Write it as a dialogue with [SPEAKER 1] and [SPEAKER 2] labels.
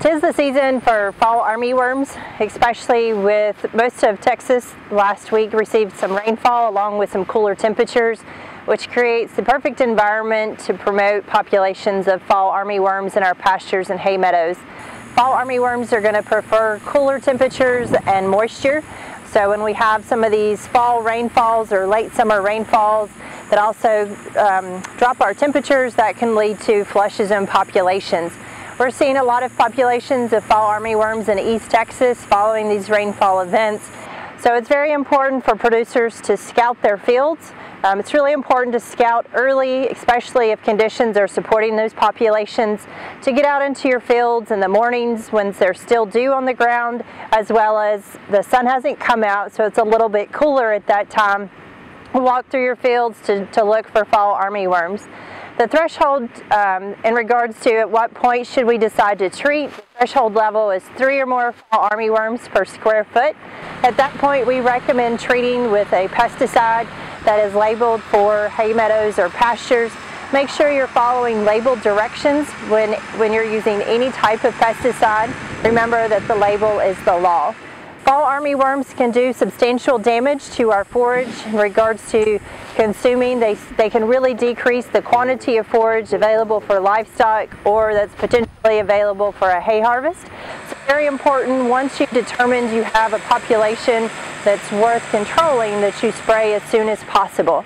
[SPEAKER 1] Tis the season for fall armyworms, especially with most of Texas last week received some rainfall along with some cooler temperatures, which creates the perfect environment to promote populations of fall armyworms in our pastures and hay meadows. Fall armyworms are going to prefer cooler temperatures and moisture, so when we have some of these fall rainfalls or late summer rainfalls that also um, drop our temperatures, that can lead to flushes in populations. We're seeing a lot of populations of fall armyworms in East Texas following these rainfall events. So it's very important for producers to scout their fields. Um, it's really important to scout early, especially if conditions are supporting those populations, to get out into your fields in the mornings when there's still dew on the ground, as well as the sun hasn't come out, so it's a little bit cooler at that time. Walk through your fields to, to look for fall armyworms. The threshold um, in regards to at what point should we decide to treat, the threshold level is three or more armyworms per square foot. At that point we recommend treating with a pesticide that is labeled for hay meadows or pastures. Make sure you're following labeled directions when, when you're using any type of pesticide. Remember that the label is the law. Fall armyworms can do substantial damage to our forage in regards to consuming. They, they can really decrease the quantity of forage available for livestock or that's potentially available for a hay harvest. It's very important once you've determined you have a population that's worth controlling that you spray as soon as possible.